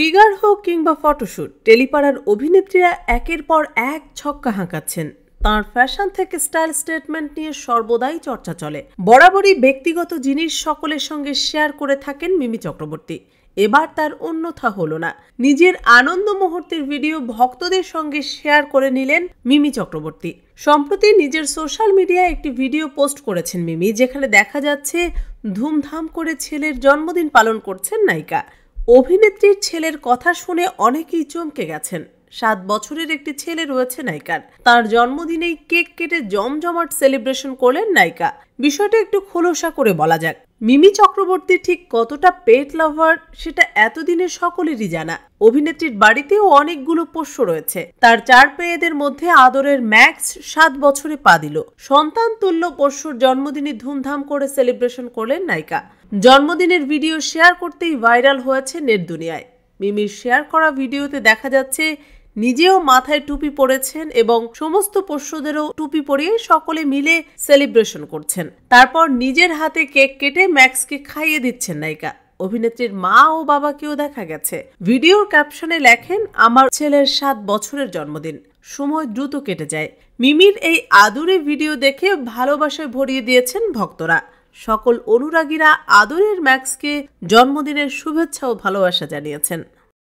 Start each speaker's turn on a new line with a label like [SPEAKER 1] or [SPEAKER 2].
[SPEAKER 1] Figure হোক কিংবা photoshoot টেলিপাড়ার অভিনেত্রীরা একের পর এক ছক্কা হাঁকাচ্ছেন। তার ফ্যাশন থেকে স্টাইল স্টেটমেন্ট নিয়ে সর্বদাই চর্চা চলে। বরাবরই ব্যক্তিগত জিনিস সকলের সঙ্গে শেয়ার করে থাকেন মিমি চক্রবর্তী। এবার তার অন্যথা হলো না। নিজের আনন্দ মুহূর্তের ভিডিও ভক্তদের সঙ্গে শেয়ার করে নিলেন মিমি চক্রবর্তী। সম্প্রতি নিজের সোশ্যাল মিডিয়ায় একটি ভিডিও পোস্ট করেছেন মিমি, যেখানে দেখা যাচ্ছে ধুমধাম করে ছেলের জন্মদিন পালন করছেন নায়িকা। অভিনেত্রীর ছেলের কথা শুনে অনেকেই চমকে গেছেন। সাত বছরের একটি ছেলে রয়েছে নায়িকার। তার জন্মদিনেই কেক কেটে জমজমাট সেলিব্রেশন করলেন নায়িকা। বিষয়টা একটু খোলসা করে বলা যাক। মিমি চক্রবর্তী ঠিক কতটা পেট লাভার সেটা এতদিনে সকলেরই জানা। অভিনেত্রীর বাড়িতেও অনেকগুলো পোষ্য রয়েছে। তার চার পেয়েদের মধ্যে আদরের ম্যাক্স সাত বছরে পা দিল। সন্তান তুল্য পোষ্যর জন্মদিনে ধুমধাম করে সেলিব্রেশন করলেন নায়িকা। জন্মদিনের ভিডিও শেয়ার করতেই ভাইরাল হয়েছে নেট দুনিয়ায়। মিমির শেয়ার করা ভিডিওতে দেখা যাচ্ছে নিজেও মাথায় টুপি পরেছেন এবং সমস্ত পোষ্যদেরও টুপি পরিয়ে সকলে মিলে সেলিব্রেশন করছেন। তারপর নিজের হাতে কেক কেটে ম্যাক্সকে খাইয়ে দিচ্ছেন নায়িকা। অভিনেত্রীর মা ও বাবাকেও দেখা গেছে। ভিডিওর ক্যাপশনে লেখেন, আমার ছেলের সাত বছরের জন্মদিন। সময় দ্রুত কেটে যায়। মিমির এই আদুরে ভিডিও দেখে ভালোবাসায় ভরিয়ে দিয়েছেন ভক্তরা। সকল অনুরাগীরা আদরের ম্যাক্সকে জন্মদিনের শুভেচ্ছা ও ভালোবাসা জানিয়েছেন।